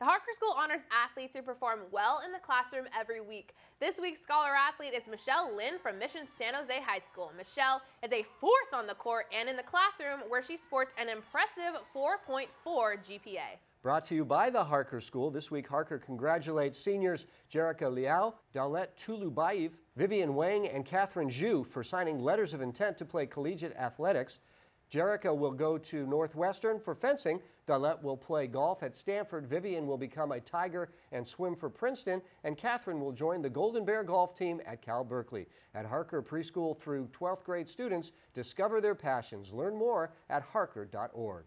The Harker School honors athletes who perform well in the classroom every week. This week's Scholar Athlete is Michelle Lin from Mission San Jose High School. Michelle is a force on the court and in the classroom where she sports an impressive 4.4 GPA. Brought to you by the Harker School. This week, Harker congratulates seniors Jerica Liao, Daulette Tulubayev, Vivian Wang, and Catherine Zhu for signing letters of intent to play collegiate athletics. Jerica will go to Northwestern for fencing. Daulette will play golf at Stanford. Vivian will become a Tiger and swim for Princeton. And Catherine will join the Golden Bear golf team at Cal Berkeley. At Harker, preschool through 12th grade students discover their passions. Learn more at harker.org.